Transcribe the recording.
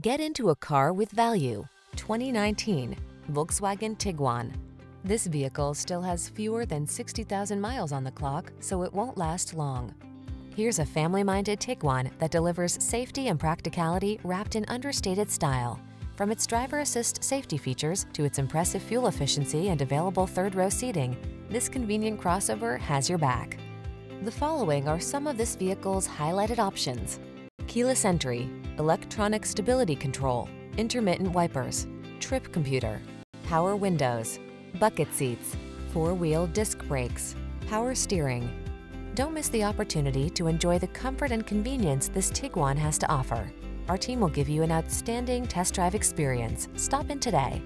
Get into a car with value. 2019 Volkswagen Tiguan. This vehicle still has fewer than 60,000 miles on the clock, so it won't last long. Here's a family-minded Tiguan that delivers safety and practicality wrapped in understated style. From its driver assist safety features to its impressive fuel efficiency and available third-row seating, this convenient crossover has your back. The following are some of this vehicle's highlighted options. Keyless entry, electronic stability control, intermittent wipers, trip computer, power windows, bucket seats, four-wheel disc brakes, power steering. Don't miss the opportunity to enjoy the comfort and convenience this Tiguan has to offer. Our team will give you an outstanding test drive experience. Stop in today.